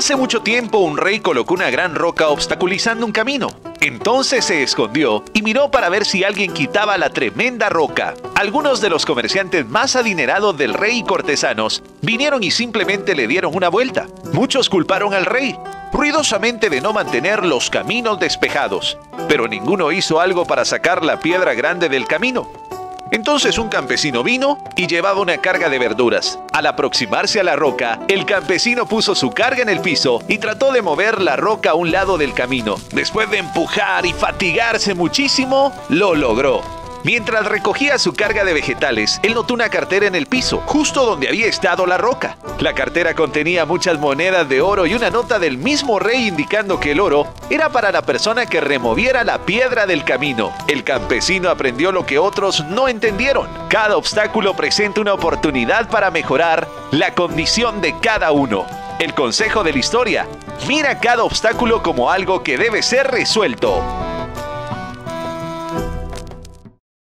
Hace mucho tiempo un rey colocó una gran roca obstaculizando un camino. Entonces se escondió y miró para ver si alguien quitaba la tremenda roca. Algunos de los comerciantes más adinerados del rey y cortesanos vinieron y simplemente le dieron una vuelta. Muchos culparon al rey, ruidosamente de no mantener los caminos despejados, pero ninguno hizo algo para sacar la piedra grande del camino. Entonces un campesino vino y llevaba una carga de verduras. Al aproximarse a la roca, el campesino puso su carga en el piso y trató de mover la roca a un lado del camino. Después de empujar y fatigarse muchísimo, lo logró. Mientras recogía su carga de vegetales, él notó una cartera en el piso, justo donde había estado la roca. La cartera contenía muchas monedas de oro y una nota del mismo rey indicando que el oro era para la persona que removiera la piedra del camino. El campesino aprendió lo que otros no entendieron. Cada obstáculo presenta una oportunidad para mejorar la condición de cada uno. El consejo de la historia, mira cada obstáculo como algo que debe ser resuelto.